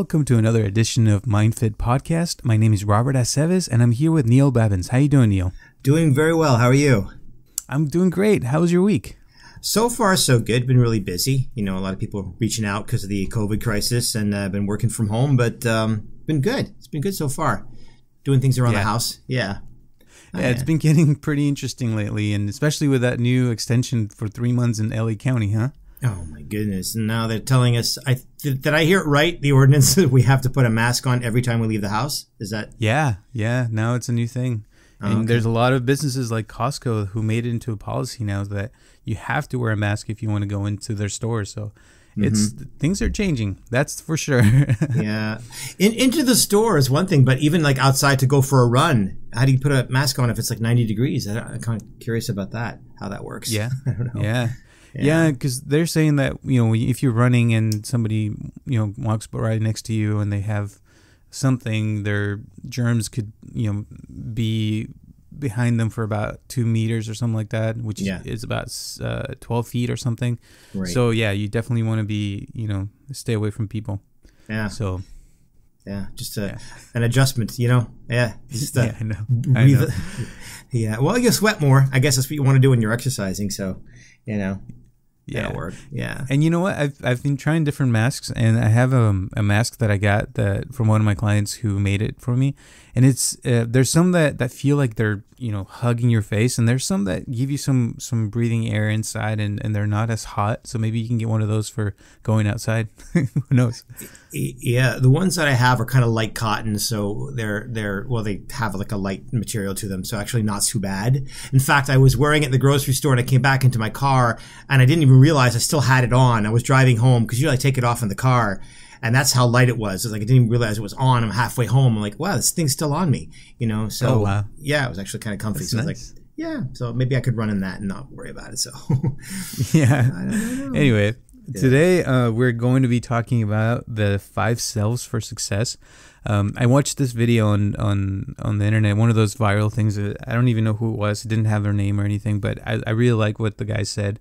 Welcome to another edition of MindFit Podcast. My name is Robert Aceves, and I'm here with Neil Babins. How you doing, Neil? Doing very well. How are you? I'm doing great. How was your week? So far, so good. Been really busy. You know, a lot of people reaching out because of the COVID crisis, and I've uh, been working from home, but um, been good. It's been good so far. Doing things around yeah. the house. Yeah. Yeah, it's been getting pretty interesting lately, and especially with that new extension for three months in LA County, huh? Oh my goodness! Now they're telling us. I did, did I hear it right? The ordinance that we have to put a mask on every time we leave the house. Is that? Yeah, yeah. Now it's a new thing, oh, and okay. there's a lot of businesses like Costco who made it into a policy now that you have to wear a mask if you want to go into their store. So it's mm-hmm. things are changing. That's for sure. yeah, In, into the store is one thing, but even like outside to go for a run, how do you put a mask on if it's like ninety degrees? I am kind of curious about that. How that works? Yeah, I don't know. Yeah. Yeah, because yeah, they're saying that you know if you're running and somebody you know walks right next to you and they have something, their germs could you know be behind them for about two meters or something like that, which yeah. is about uh, twelve feet or something. Right. So yeah, you definitely want to be you know stay away from people. Yeah. So. Yeah, just a, yeah. an adjustment, you know. Yeah, just yeah, I know. I know. yeah, well, you sweat more. I guess that's what you want to do when you're exercising. So, you know, yeah. work. Yeah. And you know what? I've I've been trying different masks, and I have a, a mask that I got that from one of my clients who made it for me, and it's uh, there's some that that feel like they're you know hugging your face and there's some that give you some some breathing air inside and and they're not as hot. So maybe you can get one of those for going outside. Who knows? Yeah the ones that i have are kind of light cotton so they're they're well they have like a light material to them so actually not too bad. In fact i was wearing it in the grocery store and i came back into my car and i didn't even realize i still had it on. I was driving home because usually i take it off in the car and that's how light it was. It's like I didn't even realize it was on. I'm halfway home. I'm like, wow, this thing's still on me, you know. So oh, wow. yeah, it was actually kind of comfy. That's so nice. I was like, yeah, so maybe I could run in that and not worry about it. So yeah. Anyway, yeah. today uh, we're going to be talking about the five selves for success. Um, I watched this video on, on on the internet, one of those viral things. I don't even know who it was. It didn't have their name or anything, but I, I really like what the guy said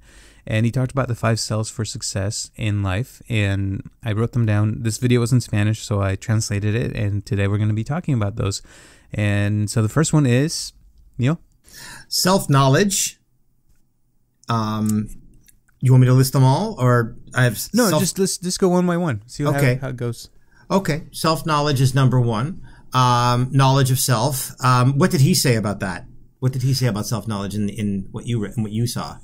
and he talked about the five selves for success in life and i wrote them down. This video was in spanish so i translated it and today we're going to be talking about those. And so the first one is neil? Self-knowledge. Um you want me to list them all or i have no self- just let's just go one by one. See okay. how, how it goes. Okay self-knowledge is number one. Um, knowledge of self. Um, what did he say about that? What did he say about self-knowledge in, in what you in what you saw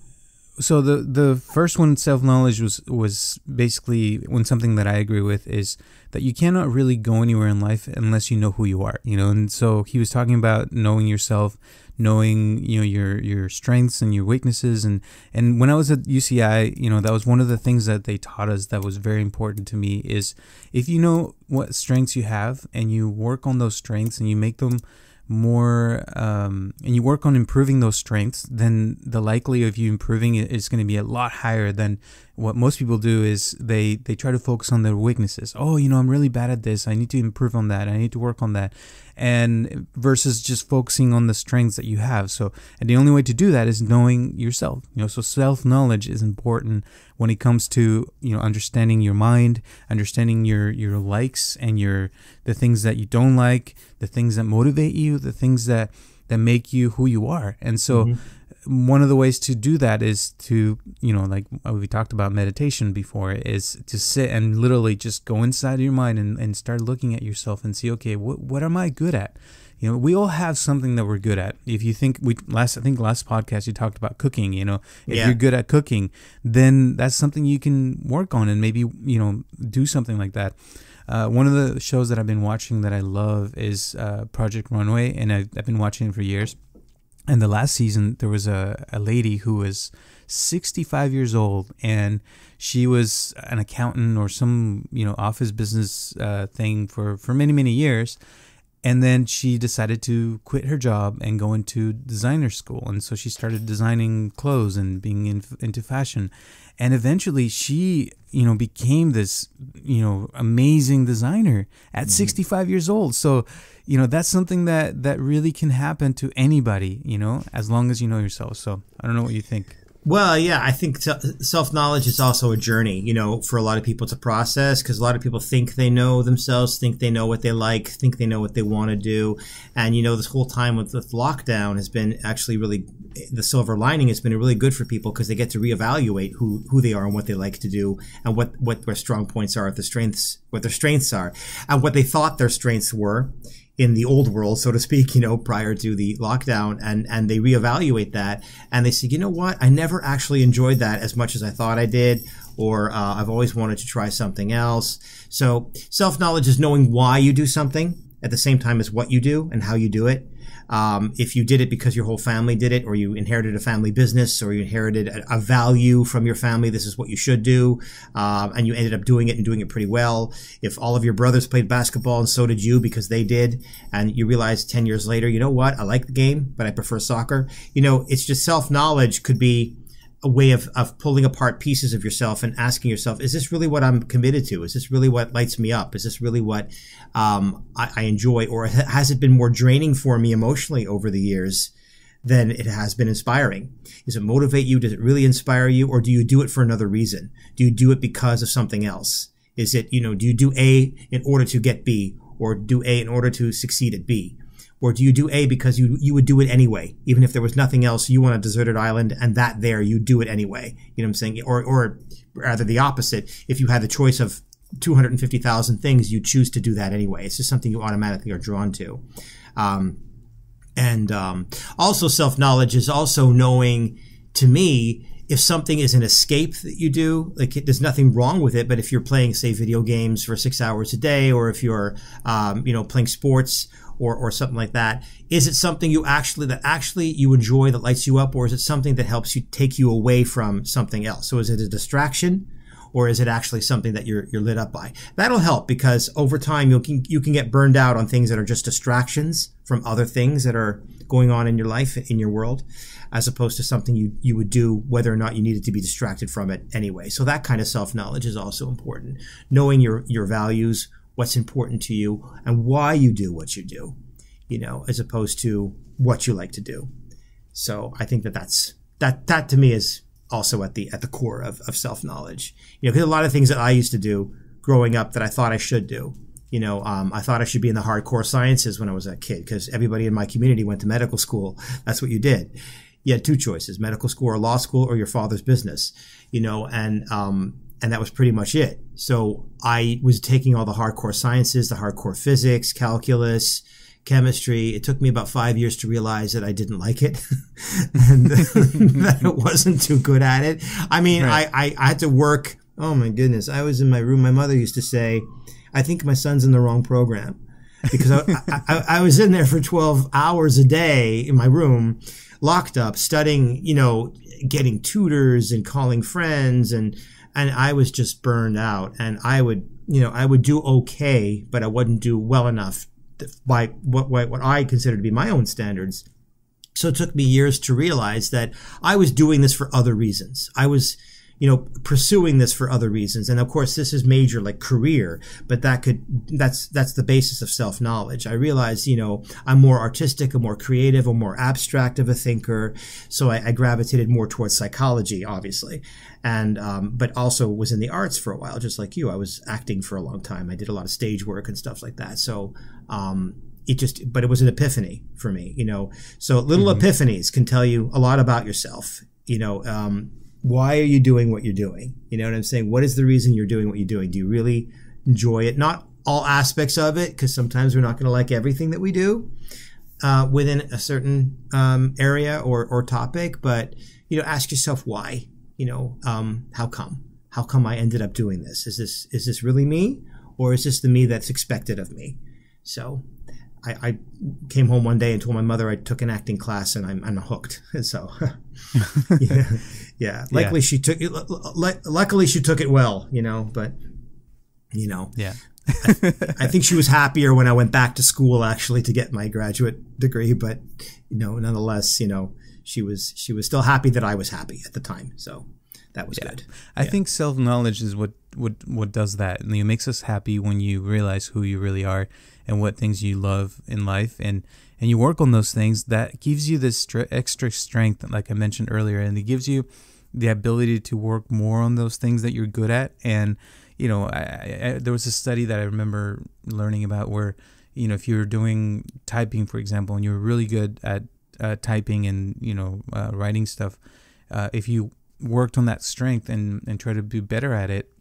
so the the first one self knowledge was was basically when something that I agree with is that you cannot really go anywhere in life unless you know who you are you know? And so he was talking about knowing yourself knowing you know your your strengths and your weaknesses. And and when I was at UCI you know that was one of the things that they taught us that was very important to me is if you know what strengths you have and you work on those strengths and you make them more um, and you work on improving those strengths, then the likelihood of you improving it is going to be a lot higher than what most people do is they they try to focus on their weaknesses. Oh, you know, I'm really bad at this. I need to improve on that. I need to work on that. And versus just focusing on the strengths that you have. So, and the only way to do that is knowing yourself. You know, so self-knowledge is important when it comes to, you know, understanding your mind, understanding your your likes and your the things that you don't like, the things that motivate you, the things that that make you who you are. And so mm-hmm one of the ways to do that is to you know like we talked about meditation before is to sit and literally just go inside of your mind and, and start looking at yourself and see okay what, what am i good at? You know we all have something that we're good at. If you think we last i think last podcast you talked about cooking you know if yeah. you're good at cooking then that's something you can work on and maybe you know do something like that. Uh, one of the shows that I've been watching that I love is uh, Project Runway, and I've, I've been watching it for years and the last season there was a, a lady who was 65 years old and she was an accountant or some you know office business uh, thing for for many many years. And then she decided to quit her job and go into designer school. And so she started designing clothes and being in, into fashion and eventually she you know became this you know amazing designer at mm-hmm. 65 years old. So you know that's something that that really can happen to anybody you know as long as you know yourself. So i don't know what you think Well, yeah, I think self knowledge is also a journey, you know, for a lot of people to process because a lot of people think they know themselves, think they know what they like, think they know what they want to do. And, you know, this whole time with the lockdown has been actually really, the silver lining has been really good for people because they get to reevaluate who, who they are and what they like to do and what, what their strong points are, the strengths, what their strengths are and what they thought their strengths were in the old world, so to speak, you know, prior to the lockdown and, and they reevaluate that and they say, you know what? I never actually enjoyed that as much as I thought I did, or uh, I've always wanted to try something else. So self knowledge is knowing why you do something at the same time as what you do and how you do it. Um, if you did it because your whole family did it, or you inherited a family business, or you inherited a, a value from your family, this is what you should do, um, and you ended up doing it and doing it pretty well. If all of your brothers played basketball and so did you because they did, and you realize 10 years later, you know what, I like the game, but I prefer soccer, you know, it's just self knowledge could be a way of, of pulling apart pieces of yourself and asking yourself, is this really what I'm committed to? Is this really what lights me up? Is this really what um, I, I, enjoy? Or has it been more draining for me emotionally over the years than it has been inspiring? Does it motivate you? Does it really inspire you? Or do you do it for another reason? Do you do it because of something else? Is it, you know, do you do A in order to get B or do A in order to succeed at B? Or do you do A because you you would do it anyway, even if there was nothing else, you want a deserted island and that there you do it anyway. You know what I'm saying? Or or rather the opposite. If you had the choice of 250,000 things, you choose to do that anyway. It's just something you automatically are drawn to. Um, and um, also self knowledge is also knowing to me if something is an escape that you do, like there's nothing wrong with it. But if you're playing, say, video games for six hours a day, or if you're, um, you know, playing sports or, or something like that. Is it something you actually, that actually you enjoy that lights you up or is it something that helps you take you away from something else? So is it a distraction? Or is it actually something that you're, you're lit up by? That'll help because over time you can, you can get burned out on things that are just distractions from other things that are going on in your life, in your world, as opposed to something you, you would do whether or not you needed to be distracted from it anyway. So that kind of self knowledge is also important. Knowing your, your values, what's important to you and why you do what you do, you know, as opposed to what you like to do. So I think that that's, that, that to me is also at the, at the core of, of self knowledge. You know, a lot of things that I used to do growing up that I thought I should do. You know, um, I thought I should be in the hardcore sciences when I was a kid because everybody in my community went to medical school. That's what you did. You had two choices: medical school or law school, or your father's business. You know, and um, and that was pretty much it. So I was taking all the hardcore sciences, the hardcore physics, calculus, chemistry. It took me about five years to realize that I didn't like it and that it wasn't too good at it. I mean, right. I, I, I had to work. Oh my goodness. I was in my room. My mother used to say, I think my son's in the wrong program because I, I, I, was in there for 12 hours a day in my room, locked up, studying, you know, getting tutors and calling friends and and I was just burned out and I would, you know, I would do okay, but I wouldn't do well enough by what, what, what I consider to be my own standards. So it took me years to realize that I was doing this for other reasons. I was, you know, pursuing this for other reasons. And of course, this is major, like career, but that could, that's, that's the basis of self knowledge. I realized, you know, I'm more artistic, I'm more creative, I'm more abstract of a thinker. So I, I gravitated more towards psychology, obviously. And, um, but also was in the arts for a while, just like you. I was acting for a long time. I did a lot of stage work and stuff like that. So, um, it just but it was an epiphany for me you know so little mm-hmm. epiphanies can tell you a lot about yourself you know um, why are you doing what you're doing? You know what I'm saying? What is the reason you're doing what you're doing? Do you really enjoy it? Not all aspects of it, because sometimes we're not going to like everything that we do uh, within a certain um, area or, or topic, but you know, ask yourself why. You know, um, how come? How come I ended up doing this? Is this is this really me, or is this the me that's expected of me? So I, I, came home one day and told my mother I took an acting class and I'm, I'm hooked. so, yeah, yeah. Luckily yeah. she took it. Luckily she took it well, you know. But you know, yeah. I, I, think she was happier when I went back to school actually to get my graduate degree. But you know, nonetheless, you know, she was she was still happy that I was happy at the time. So that was yeah. good. I yeah. think self knowledge is what what what does that. And it makes us happy when you realize who you really are and what things you love in life and and you work on those things that gives you this extra strength like i mentioned earlier and it gives you the ability to work more on those things that you're good at. And you know, I, I, there was a study that I remember learning about where you know if you're doing typing, for example, and you're really good at uh, typing and you know uh, writing stuff, uh, if you worked on that strength and and try to be better at it,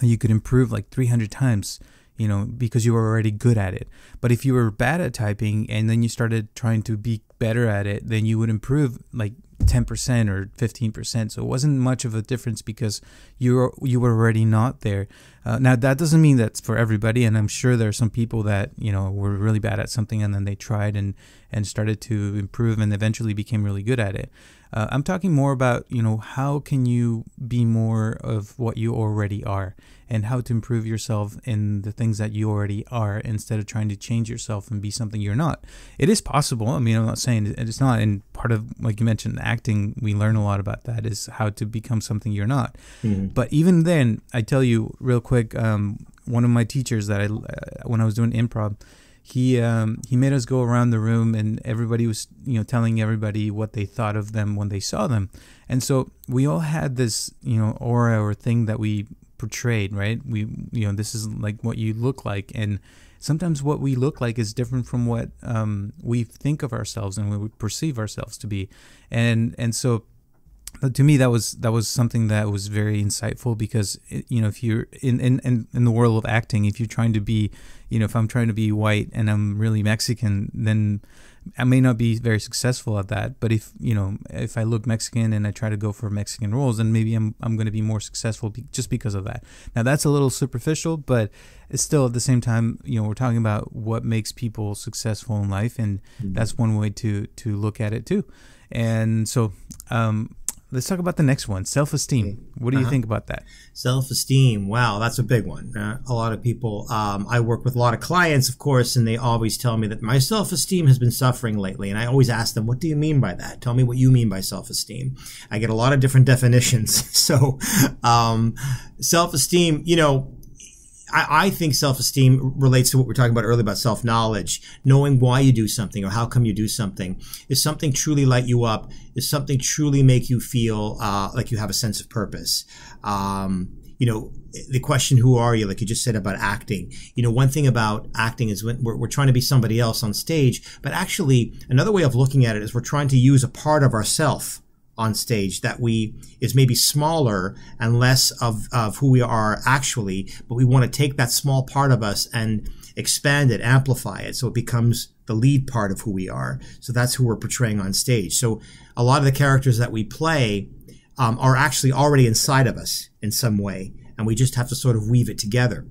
you could improve like 300 times you know, because you were already good at it. But if you were bad at typing and then you started trying to be better at it, then you would improve like 10% or 15%. So it wasn't much of a difference because you were, you were already not there. Uh, now that doesn't mean that's for everybody, and I'm sure there are some people that you know were really bad at something and then they tried and and started to improve and eventually became really good at it. Uh, I'm talking more about you know how can you be more of what you already are and how to improve yourself in the things that you already are instead of trying to change yourself and be something you're not. It is possible. I mean, I'm not saying it's not. And part of like you mentioned, acting, we learn a lot about that is how to become something you're not. Mm-hmm. But even then, I tell you real quick, um, one of my teachers that I uh, when I was doing improv he um, he made us go around the room and everybody was you know telling everybody what they thought of them when they saw them. And so we all had this you know aura or thing that we portrayed right? We you know this is like what you look like. And sometimes what we look like is different from what um, we think of ourselves and we perceive ourselves to be. And and so to me that was that was something that was very insightful because you know if you're in, in in the world of acting if you're trying to be you know if i'm trying to be white and i'm really mexican then i may not be very successful at that. But if you know if i look mexican and i try to go for mexican roles then maybe i'm, I'm going to be more successful be, just because of that. Now that's a little superficial but it's still at the same time you know we're talking about what makes people successful in life and mm-hmm. that's one way to to look at it too. And so um, let's talk about the next one self-esteem. What do you uh-huh. think about that? Self-esteem. Wow that's a big one. Uh, a lot of people um, i work with a lot of clients of course and they always tell me that my self-esteem has been suffering lately and i always ask them what do you mean by that? Tell me what you mean by self-esteem. I get a lot of different definitions. So um, self-esteem you know I, I think self-esteem relates to what we are talking about earlier about self-knowledge, knowing why you do something or how come you do something. Is something truly light you up? Is something truly make you feel uh, like you have a sense of purpose? Um, you know, the question, who are you? Like you just said about acting. You know, one thing about acting is when we're, we're trying to be somebody else on stage, but actually another way of looking at it is we're trying to use a part of ourself on stage that we is maybe smaller and less of, of who we are actually, but we want to take that small part of us and expand it, amplify it, so it becomes the lead part of who we are. So that's who we're portraying on stage. So a lot of the characters that we play um, are actually already inside of us in some way, and we just have to sort of weave it together.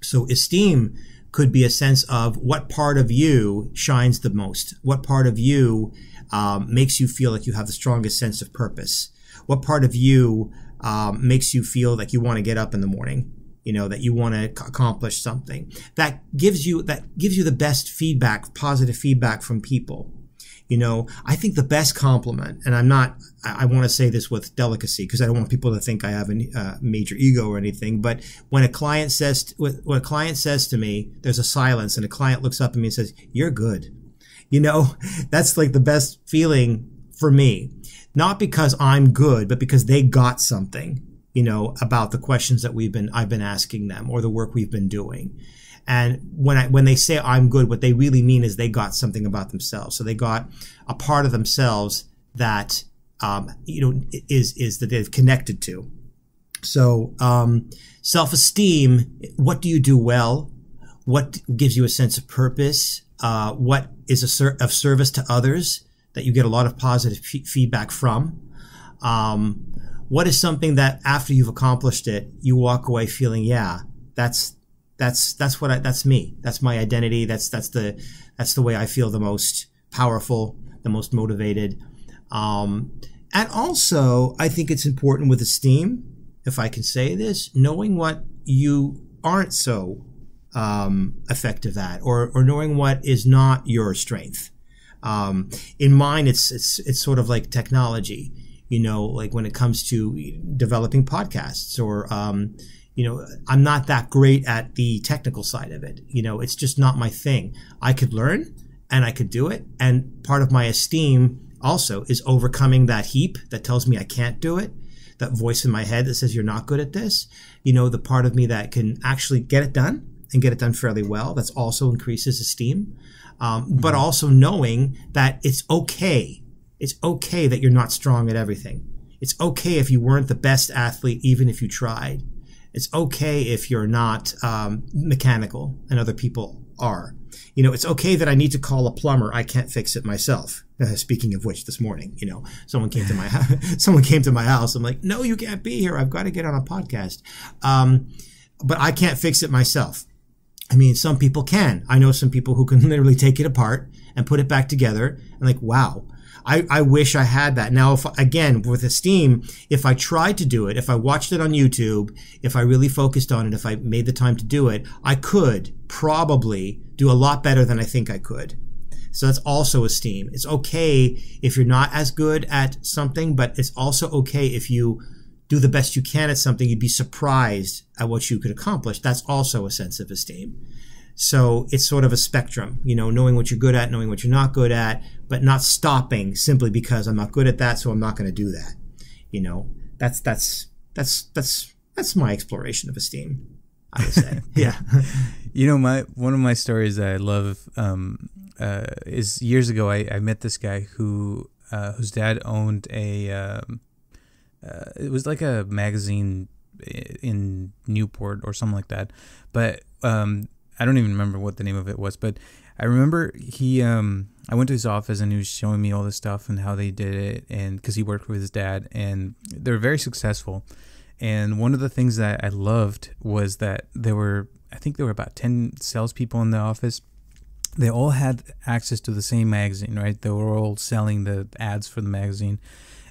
So esteem could be a sense of what part of you shines the most, what part of you um, makes you feel like you have the strongest sense of purpose? What part of you um, makes you feel like you want to get up in the morning? You know that you want to accomplish something that gives you that gives you the best feedback, positive feedback from people. You know, I think the best compliment, and I'm not, I, I want to say this with delicacy because I don't want people to think I have a uh, major ego or anything. But when a client says, when a client says to me, there's a silence, and a client looks up at me and says, "You're good." You know, that's like the best feeling for me. Not because I'm good, but because they got something, you know, about the questions that we've been, I've been asking them or the work we've been doing. And when I, when they say I'm good, what they really mean is they got something about themselves. So they got a part of themselves that, um, you know, is, is that they've connected to. So, um, self-esteem, what do you do well? What gives you a sense of purpose? uh, what is a ser- of service to others that you get a lot of positive feedback from. Um, what is something that after you've accomplished it, you walk away feeling, yeah, that's that's that's what I, that's me. That's my identity. That's that's the that's the way I feel the most powerful, the most motivated. Um, and also, I think it's important with esteem, if I can say this, knowing what you aren't so um, of that, or or knowing what is not your strength. Um, in mine, it's it's it's sort of like technology. You know, like when it comes to developing podcasts, or um, you know, I'm not that great at the technical side of it. You know, it's just not my thing. I could learn and I could do it, and part of my esteem also is overcoming that heap that tells me I can't do it that voice in my head that says you're not good at this. You know, the part of me that can actually get it done and get it done fairly well. That's also increases esteem. Um, mm-hmm. But also knowing that it's okay. It's okay that you're not strong at everything. It's okay if you weren't the best athlete, even if you tried. It's okay if you're not um, mechanical and other people are. You know, it's okay that I need to call a plumber. I can't fix it myself. Uh, speaking of which, this morning, you know, someone came to my house. someone came to my house. I'm like, no, you can't be here. I've got to get on a podcast. Um, but I can't fix it myself. I mean, some people can. I know some people who can literally take it apart and put it back together. And like, wow, I, I wish I had that. Now, if again with Esteem, if I tried to do it, if I watched it on YouTube, if I really focused on it, if I made the time to do it, I could probably do a lot better than I think I could. So that's also Esteem. It's okay if you're not as good at something, but it's also okay if you do the best you can at something. You'd be surprised at what you could accomplish. That's also a sense of esteem. So it's sort of a spectrum, you know, knowing what you're good at, knowing what you're not good at, but not stopping simply because I'm not good at that, so I'm not going to do that. You know, that's that's that's that's that's my exploration of esteem. I would say, yeah. you know, my one of my stories that I love um, uh, is years ago. I, I met this guy who uh, whose dad owned a. Um, uh, it was like a magazine in Newport or something like that, but um, I don't even remember what the name of it was, but I remember he um I went to his office and he was showing me all this stuff and how they did it and because he worked with his dad and they're very successful. And one of the things that I loved was that there were I think there were about ten salespeople in the office. They all had access to the same magazine, right? They were all selling the ads for the magazine.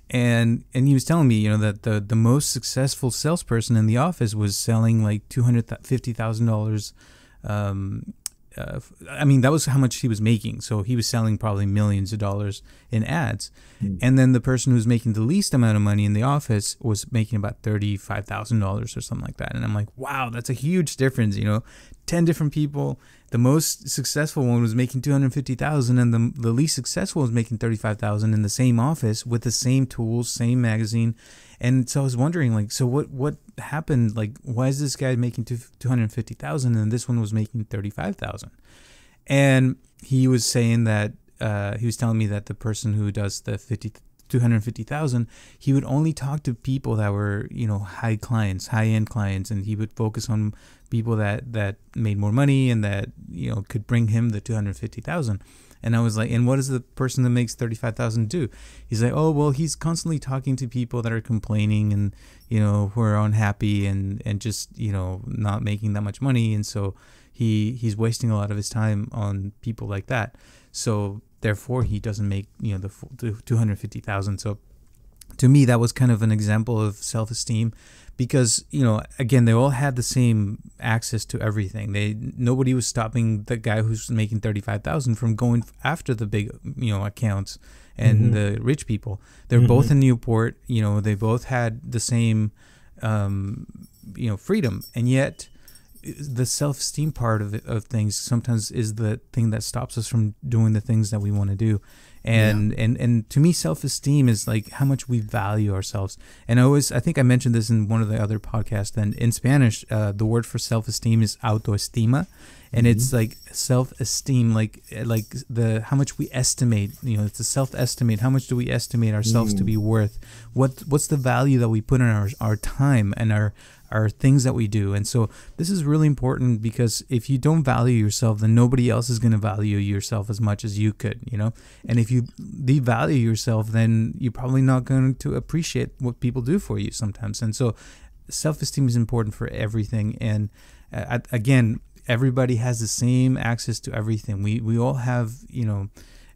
And and he was telling me, you know, that the the most successful salesperson in the office was selling like two hundred fifty thousand dollars um, uh, I mean, that was how much he was making. So he was selling probably millions of dollars in ads. Mm. And then the person who was making the least amount of money in the office was making about $35,000 or something like that. And I'm like, wow, that's a huge difference. You know, 10 different people. The most successful one was making 250,000 and the, the least successful was making 35,000 in the same office with the same tools, same magazine. And so I was wondering, like, so what what happened? Like, why is this guy making two hundred fifty thousand and this one was making thirty five thousand? And he was saying that uh, he was telling me that the person who does the 50, 250,000, he would only talk to people that were, you know, high clients, high end clients, and he would focus on people that, that made more money and that, you know, could bring him the 250,000. And I was like, and what does the person that makes 35,000 do? He's like, oh, well, he's constantly talking to people that are complaining and, you know, who are unhappy and, and just, you know, not making that much money. And so he, he's wasting a lot of his time on people like that. So therefore he doesn't make, you know, the, the 250,000. So to me, that was kind of an example of self-esteem because you know again they all had the same access to everything they nobody was stopping the guy who's making 35,000 from going after the big you know accounts and mm-hmm. the rich people they're mm-hmm. both in Newport you know they both had the same um, you know freedom and yet the self-esteem part of, it, of things sometimes is the thing that stops us from doing the things that we want to do and yeah. and and to me self-esteem is like how much we value ourselves and i always i think i mentioned this in one of the other podcasts and in spanish uh, the word for self-esteem is autoestima and mm-hmm. it's like self-esteem like like the how much we estimate you know it's a self-estimate how much do we estimate ourselves mm. to be worth what what's the value that we put in our our time and our are things that we do. And so this is really important because if you don't value yourself, then nobody else is going to value yourself as much as you could, you know? And if you devalue yourself, then you're probably not going to appreciate what people do for you sometimes. And so self esteem is important for everything. And uh, again, everybody has the same access to everything. We, we all have, you know,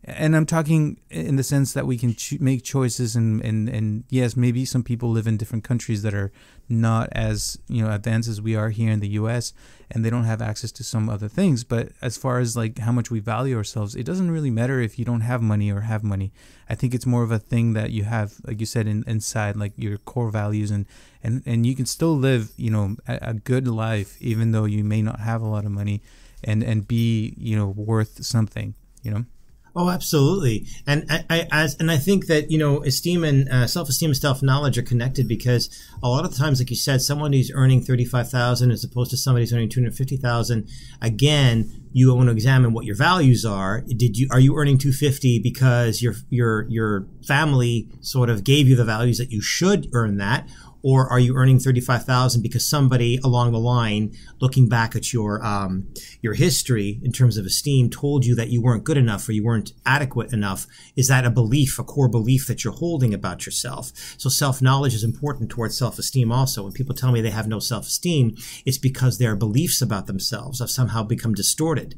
and I'm talking in the sense that we can cho- make choices and, and and yes maybe some people live in different countries that are not as you know advanced as we are here in the US and they don't have access to some other things. But as far as like how much we value ourselves it doesn't really matter if you don't have money or have money. I think it's more of a thing that you have like you said in, inside like your core values and and and you can still live you know a, a good life even though you may not have a lot of money and and be you know worth something you know Oh, absolutely, and I, I, as and I think that you know esteem and uh, self esteem and self knowledge are connected because a lot of times, like you said, someone who's earning thirty five thousand as opposed to somebody who's earning two hundred fifty thousand. Again, you want to examine what your values are. Did you are you earning two fifty because your your your family sort of gave you the values that you should earn that, or are you earning 35,000 because somebody along the line looking back at your um, your history in terms of esteem told you that you weren't good enough or you weren't adequate enough? Is that a belief a core belief that you're holding about yourself? So self-knowledge is important towards self-esteem also. When people tell me they have no self-esteem it's because their beliefs about themselves have somehow become distorted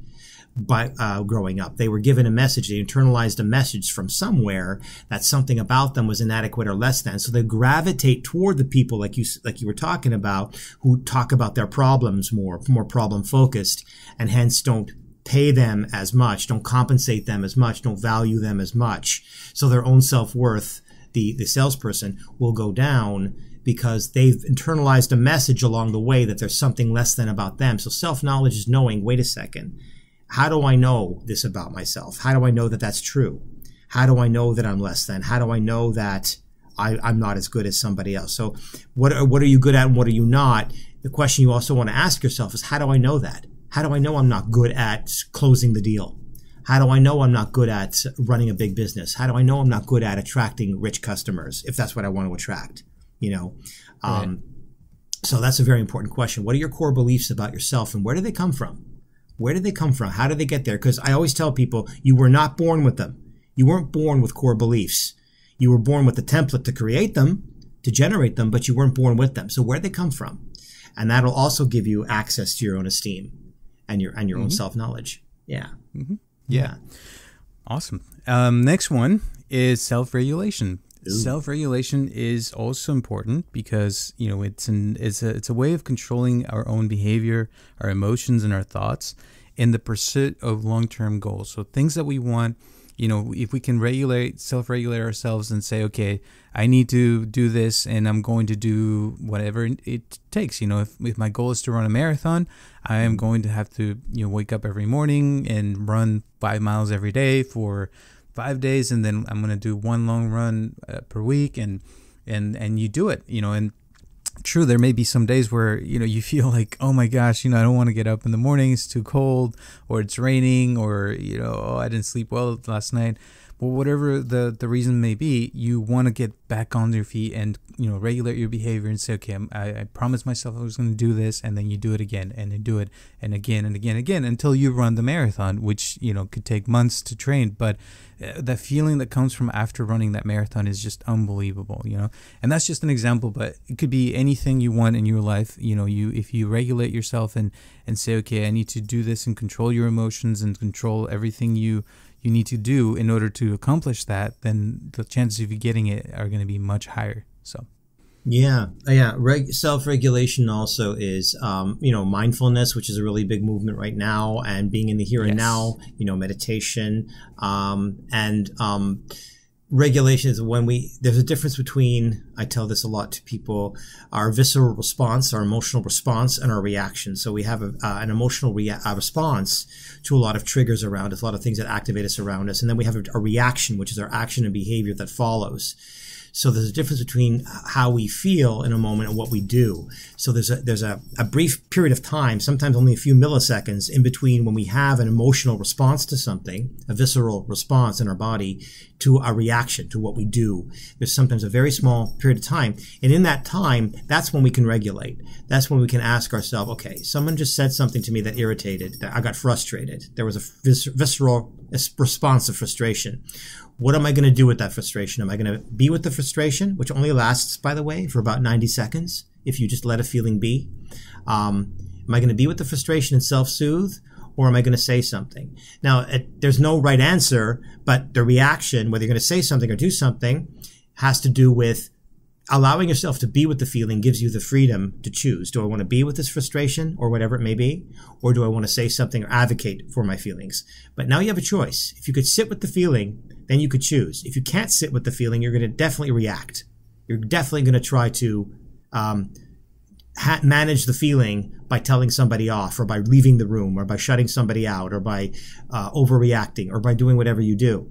by uh, growing up. They were given a message. They internalized a message from somewhere that something about them was inadequate or less than. So they gravitate toward the people like you like you were talking about, who talk about their problems more, more problem focused, and hence don't pay them as much, don't compensate them as much, don't value them as much. So their own self worth, the the salesperson, will go down because they've internalized a message along the way that there's something less than about them. So self knowledge is knowing, wait a second, how do I know this about myself? How do I know that that's true? How do I know that I'm less than? How do I know that I, am not as good as somebody else? So, what are, what are you good at and what are you not? The question you also want to ask yourself is, how do I know that? How do I know I'm not good at closing the deal? How do I know I'm not good at running a big business? How do I know I'm not good at attracting rich customers if that's what I want to attract? You know, um, right. so that's a very important question. What are your core beliefs about yourself and where do they come from? Where did they come from? How did they get there? Because I always tell people, you were not born with them. You weren't born with core beliefs. You were born with the template to create them, to generate them, but you weren't born with them. So where did they come from? And that'll also give you access to your own esteem and your and your mm-hmm. own self knowledge. Yeah. Mm-hmm. yeah. Yeah. Awesome. Um, next one is self regulation. Self regulation is also important because you know it's an it's a it's a way of controlling our own behavior, our emotions, and our thoughts in the pursuit of long term goals. So things that we want, you know, if we can regulate self regulate ourselves and say, okay, I need to do this, and I'm going to do whatever it takes. You know, if if my goal is to run a marathon, I am going to have to you know wake up every morning and run five miles every day for five days and then I'm gonna do one long run uh, per week and and and you do it you know and true there may be some days where you know you feel like oh my gosh you know I don't want to get up in the morning it's too cold or it's raining or you know oh I didn't sleep well last night but whatever the the reason may be you want to get back on your feet and you know regulate your behavior and say okay I, I promised myself I was going to do this and then you do it again and then do it and again and again and again until you run the marathon which you know could take months to train. But uh, the feeling that comes from after running that marathon is just unbelievable you know? And that's just an example but it could be anything you want in your life. You know you if you regulate yourself and and say okay I need to do this and control your emotions and control everything you you need to do in order to accomplish that, then the chances of you getting it are going to be much higher. So. Yeah, yeah. Reg- self-regulation also is, um, you know, mindfulness, which is a really big movement right now, and being in the here yes. and now. You know, meditation, um, and um, regulation is when we there's a difference between i tell this a lot to people our visceral response our emotional response and our reaction. So we have a, uh, an emotional rea- response to a lot of triggers around us a lot of things that activate us around us. And then we have a, a reaction which is our action and behavior that follows so there's a difference between how we feel in a moment and what we do. So there's a there's a, a brief period of time, sometimes only a few milliseconds in between when we have an emotional response to something, a visceral response in our body to a reaction to what we do. There's sometimes a very small period of time. And in that time, that's when we can regulate. That's when we can ask ourselves, okay, someone just said something to me that irritated, that I got frustrated. There was a vis- visceral response of frustration. What am I going to do with that frustration? Am I going to be with the frustration, which only lasts, by the way, for about 90 seconds if you just let a feeling be? Um, am I going to be with the frustration and self soothe? Or am I going to say something? Now, it, there's no right answer, but the reaction, whether you're going to say something or do something, has to do with allowing yourself to be with the feeling gives you the freedom to choose. Do I want to be with this frustration or whatever it may be? Or do I want to say something or advocate for my feelings? But now you have a choice. If you could sit with the feeling, then you could choose. If you can't sit with the feeling, you're going to definitely react. You're definitely going to try to um, manage the feeling by telling somebody off or by leaving the room or by shutting somebody out or by uh, overreacting or by doing whatever you do.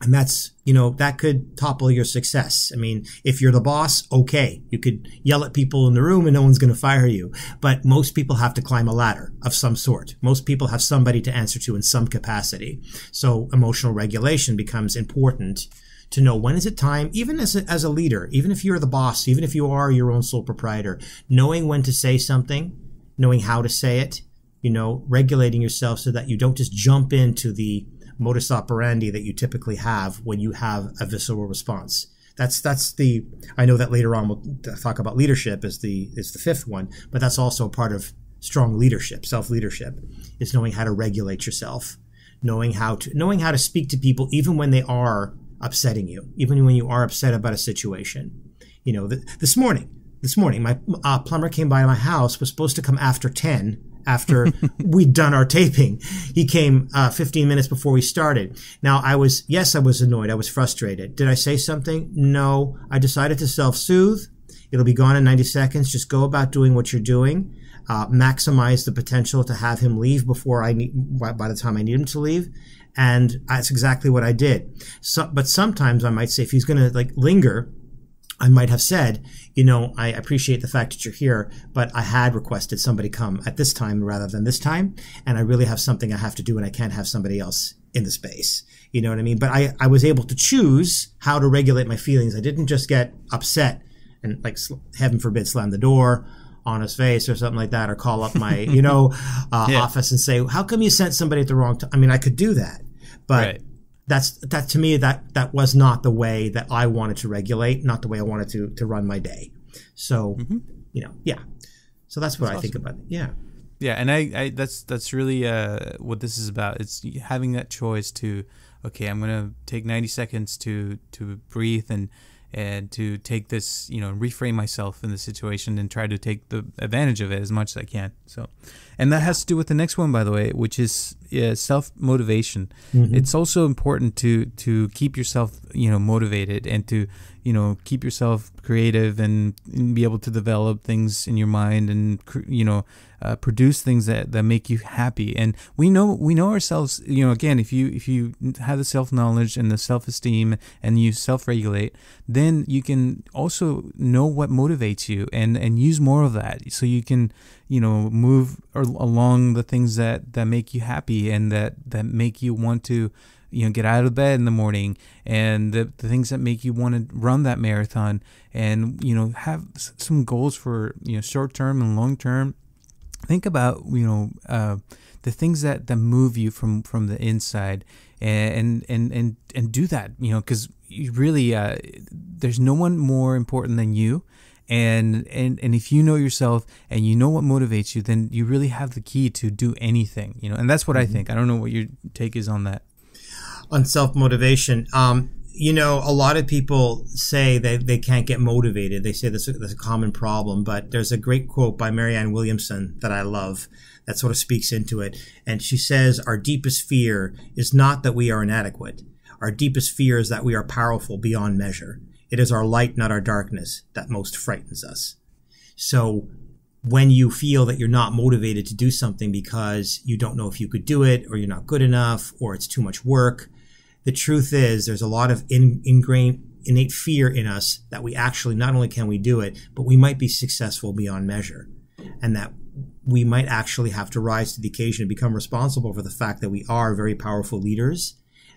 And that's, you know, that could topple your success. I mean, if you're the boss, okay, you could yell at people in the room and no one's going to fire you. But most people have to climb a ladder of some sort. Most people have somebody to answer to in some capacity. So emotional regulation becomes important to know when is it time, even as a, as a leader, even if you're the boss, even if you are your own sole proprietor, knowing when to say something, knowing how to say it, you know, regulating yourself so that you don't just jump into the modus operandi that you typically have when you have a visceral response. That's that's the I know that later on we'll talk about leadership as the is the fifth one, but that's also part of strong leadership, self leadership, is knowing how to regulate yourself, knowing how to knowing how to speak to people even when they are upsetting you, even when you are upset about a situation. You know, th- this morning, this morning, my uh, plumber came by my house, was supposed to come after 10 after we'd done our taping. He came uh, 15 minutes before we started. Now, I was, yes, I was annoyed. I was frustrated. Did I say something? No. I decided to self soothe. It'll be gone in 90 seconds. Just go about doing what you're doing. Uh, maximize the potential to have him leave before I need, by the time I need him to leave. And that's exactly what I did. So, but sometimes I might say, if he's going to like linger, I might have said, you know, I appreciate the fact that you're here, but I had requested somebody come at this time rather than this time. And I really have something I have to do and I can't have somebody else in the space. You know what I mean? But I, I was able to choose how to regulate my feelings. I didn't just get upset and like, heaven forbid, slam the door on his face or something like that, or call up my, you know, uh, yeah. office and say, how come you sent somebody at the wrong time? I mean, I could do that, but right that's that to me that that was not the way that I wanted to regulate, not the way I wanted to to run my day. So, mm-hmm. you know, yeah. So that's what that's I awesome. think about it. Yeah. Yeah, and I, I that's that's really uh, what this is about. It's having that choice to, okay, I'm gonna take 90 seconds to to breathe and and to take this, you know, reframe myself in the situation and try to take the advantage of it as much as I can. So, and that has to do with the next one, by the way, which is uh, self motivation. Mm-hmm. It's also important to to keep yourself, you know, motivated and to you know keep yourself creative and, and, be able to develop things in your mind and you know uh, produce things that, that make you happy and we know we know ourselves you know again if you if you have the self knowledge and the self esteem and you self regulate then you can also know what motivates you and and use more of that so you can you know move along the things that that make you happy and that that make you want to you know get out of bed in the morning and the, the things that make you want to run that marathon and you know have some goals for you know short term and long term. Think about you know uh, the things that that move you from from the inside and and and and do that you know because you really uh, there's no one more important than you and and and if you know yourself and you know what motivates you then you really have the key to do anything you know and that's what mm-hmm. i think i don't know what your take is on that on self motivation. Um, you know, a lot of people say they, they can't get motivated. They say that's a, that's a common problem, but there's a great quote by Marianne Williamson that I love that sort of speaks into it. And she says, Our deepest fear is not that we are inadequate. Our deepest fear is that we are powerful beyond measure. It is our light, not our darkness, that most frightens us. So when you feel that you're not motivated to do something because you don't know if you could do it or you're not good enough or it's too much work, the truth is there's a lot of in, ingrained innate fear in us that we actually not only can we do it, but we might be successful beyond measure. And that we might actually have to rise to the occasion and become responsible for the fact that we are very powerful leaders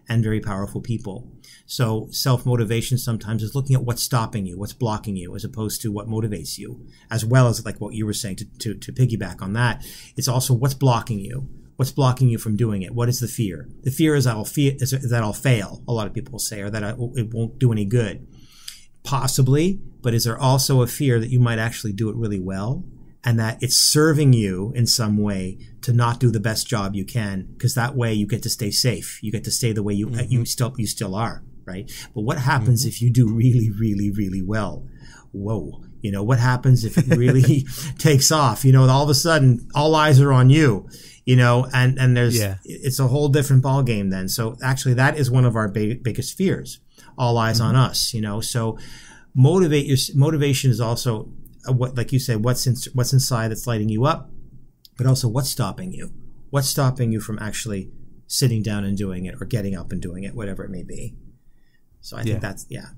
and very powerful people. So self motivation sometimes is looking at what's stopping you, what's blocking you, as opposed to what motivates you, as well as like what you were saying to, to, to piggyback on that. It's also what's blocking you. What's blocking you from doing it? What is the fear? The fear is I'll, fe- is that I'll fail. A lot of people say, or that I, it won't do any good. Possibly, but is there also a fear that you might actually do it really well and that it's serving you in some way to not do the best job you can because that way you get to stay safe you get to stay the way you mm-hmm. you still you still are right but what happens mm-hmm. if you do really really really well whoa you know what happens if it really takes off you know all of a sudden all eyes are on you you know and and there's yeah. it's a whole different ball game then so actually that is one of our ba- biggest fears all eyes mm-hmm. on us you know so motivate your motivation is also Uh, what, like you say, what's in, what's inside that's lighting you up, but also what's stopping you. What's stopping you from actually sitting down and doing it, or getting up and doing it, whatever it may be. So I think that's yeah,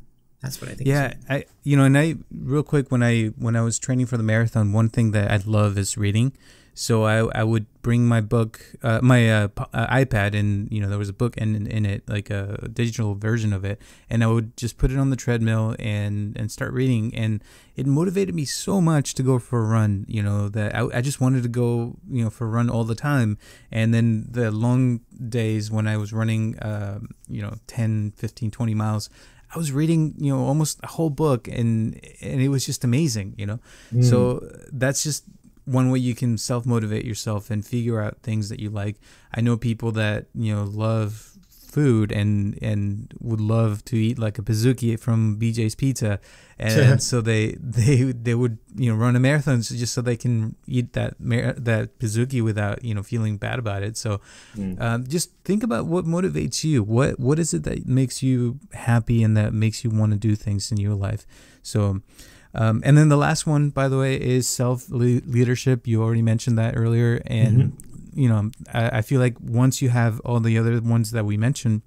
that's what I think. Yeah, I you know, and I real quick when I when I was training for the marathon, one thing that I love is reading. So I, I would bring my book, uh, my uh, uh, iPad, and you know there was a book in in it, like a digital version of it, and I would just put it on the treadmill and and start reading, and it motivated me so much to go for a run. You know that I, I just wanted to go, you know, for a run all the time, and then the long days when I was running, uh, you know, 10, 15, 20 miles, I was reading, you know, almost a whole book, and and it was just amazing, you know. Mm. So that's just one way you can self motivate yourself and figure out things that you like. I know people that you know love food and and would love to eat like a pizookie from BJ's Pizza, and so they they they would you know run a marathon just so they can eat that that pizookie without you know feeling bad about it. So mm. um, just think about what motivates you. What what is it that makes you happy and that makes you want to do things in your life? So. Um, and then the last one, by the way, is self leadership. You already mentioned that earlier, and mm-hmm. you know, I, I, feel like once you have all the other ones that we mentioned,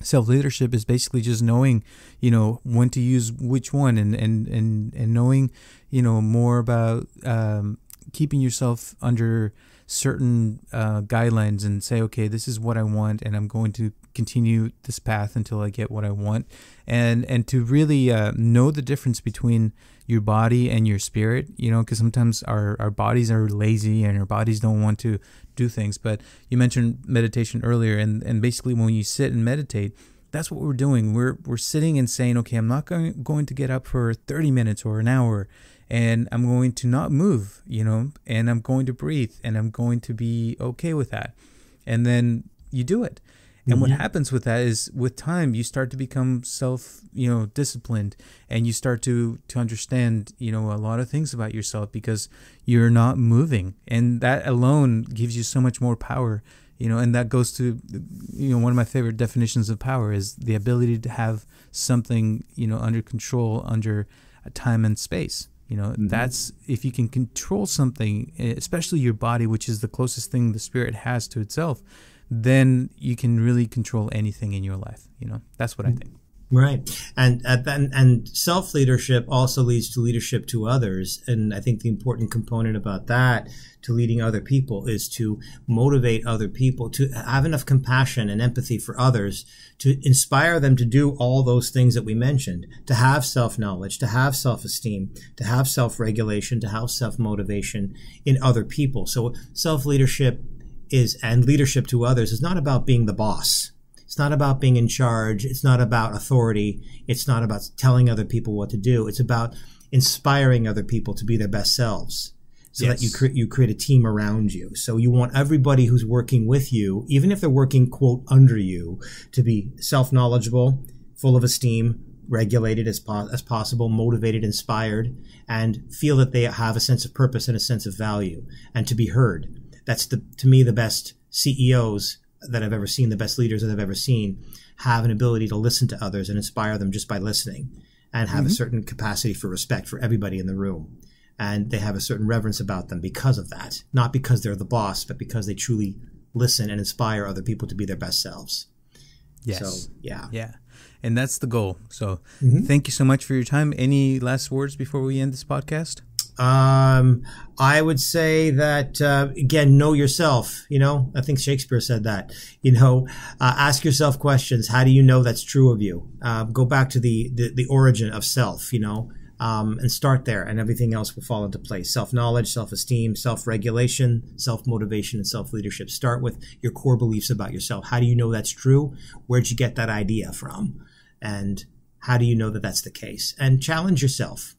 self leadership is basically just knowing, you know, when to use which one, and and and and knowing, you know, more about um, keeping yourself under certain uh, guidelines and say, okay, this is what I want, and I'm going to continue this path until I get what I want, and and to really uh, know the difference between your body and your spirit, you know, because sometimes our, our bodies are lazy and our bodies don't want to do things. But you mentioned meditation earlier, and, and basically when you sit and meditate, that's what we're doing. We're, we're sitting and saying, okay, I'm not going, going to get up for 30 minutes or an hour, and I'm going to not move, you know, and I'm going to breathe, and I'm going to be okay with that. And then you do it. And mm-hmm. what happens with that is with time you start to become self, you know, disciplined and you start to to understand, you know, a lot of things about yourself because you're not moving. And that alone gives you so much more power, you know, and that goes to you know, one of my favorite definitions of power is the ability to have something, you know, under control under time and space. You know, mm-hmm. that's if you can control something, especially your body, which is the closest thing the spirit has to itself then you can really control anything in your life. You know, that's what I mm. think. Right, and uh, and, and self leadership also leads to leadership to others, and I think the important component about that to leading other people is to motivate other people to have enough compassion and empathy for others to inspire them to do all those things that we mentioned, to have self knowledge, to have self esteem, to have self regulation, to have self motivation in other people. So self leadership is and leadership to others is not about being the boss. It's not about being in charge. It's not about authority. It's not about telling other people what to do. It's about inspiring other people to be their best selves so yes. that you create you create a team around you. So you want everybody who's working with you, even if they're working quote under you, to be self knowledgeable, full of esteem, regulated as, po- as possible, motivated, inspired, and feel that they have a sense of purpose and a sense of value, and to be heard that's the to me the best CEOs that I've ever seen, the best leaders that I've ever seen, have an ability to listen to others and inspire them just by listening, and have mm-hmm. a certain capacity for respect for everybody in the room, and they have a certain reverence about them because of that, not because they're the boss, but because they truly listen and inspire other people to be their best selves. Yes. So, yeah. Yeah. And that's the goal. So, mm-hmm. thank you so much for your time. Any last words before we end this podcast? Um, I would say that uh, again, know yourself. You know, I think Shakespeare said that. You know, uh, ask yourself questions. How do you know that's true of you? Uh, go back to the, the, the origin of self. You know, um, and start there, and everything else will fall into place. Self knowledge, self esteem, self regulation, self motivation, and self leadership. Start with your core beliefs about yourself. How do you know that's true? Where'd you get that idea from? And how do you know that that's the case? And challenge yourself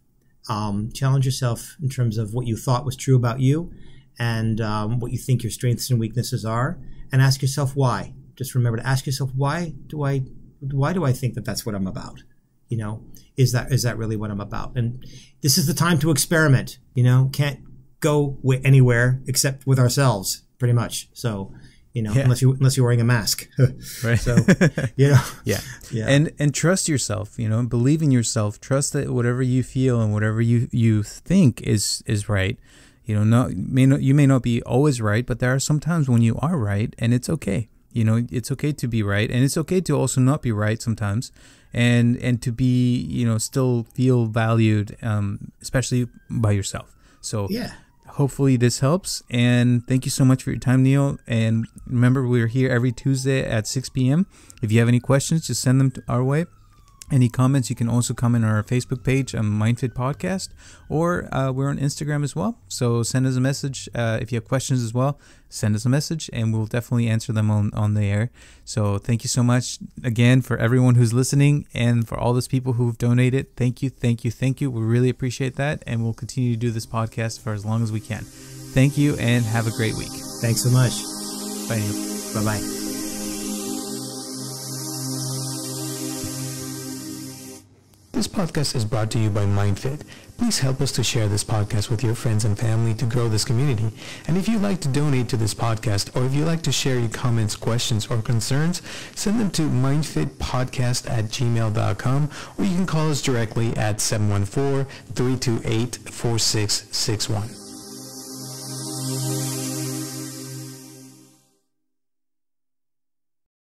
um, challenge yourself in terms of what you thought was true about you and um, what you think your strengths and weaknesses are, and ask yourself why. Just remember to ask yourself why do I why do I think that that's what I'm about? You know, is that is that really what I'm about? And this is the time to experiment. You know, can't go anywhere except with ourselves, pretty much. So you know, Yeah. unless you unless you're wearing a mask. Right. so, you know, Yeah. Yeah. And and trust yourself, you know, believe in yourself. Trust that whatever you feel and whatever you you think is is right. You know, not may not you may not be always right, but there are some times when you are right and it's okay. You know, it's okay to be right and it's okay to also not be right sometimes. And and to be, you know, still feel valued um especially by yourself. So yeah. Hopefully this helps. And thank you so much for your time neil. And remember we're here every tuesday at 6 p.m if you have any questions just send them our way any comments you can also comment on our facebook page on mindfit podcast or uh, we're on instagram as well. So send us a message uh, if you have questions as well send us a message and we'll definitely answer them on, on the air. So thank you so much again for everyone who's listening and for all those people who've donated. Thank you thank you thank you. We really appreciate that and we'll continue to do this podcast for as long as we can. Thank you and have a great week. Thanks so much. bye. Bye bye. This podcast is brought to you by MindFit. Please help us to share this podcast with your friends and family to grow this community. And if you'd like to donate to this podcast or if you'd like to share your comments, questions, or concerns, send them to mindfitpodcast at gmail.com or you can call us directly at 714-328-4661.